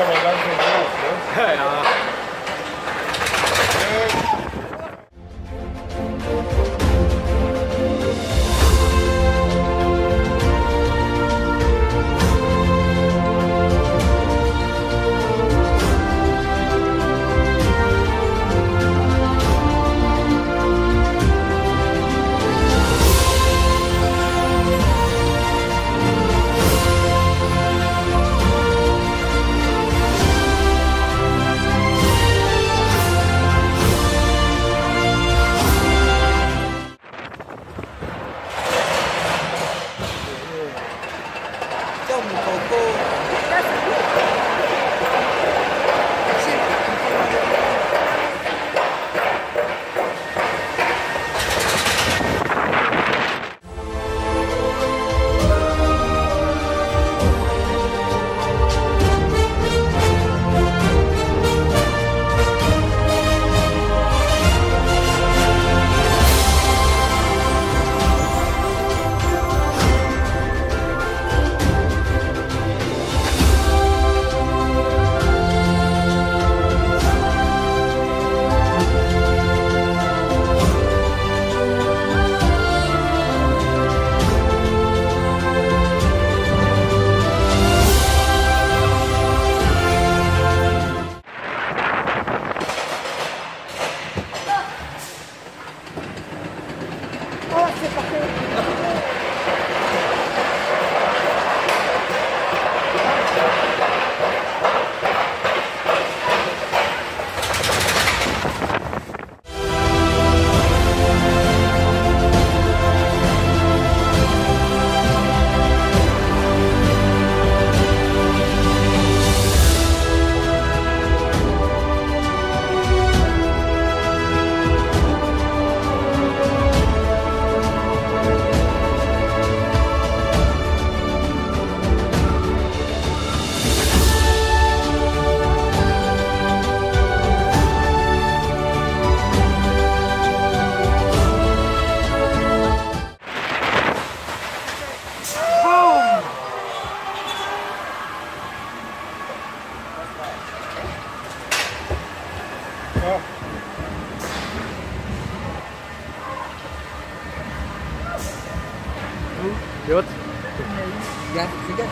ist aber ganz schön groß, ne? Ja, ja. Okay. Ó. Outro? Pegar, fica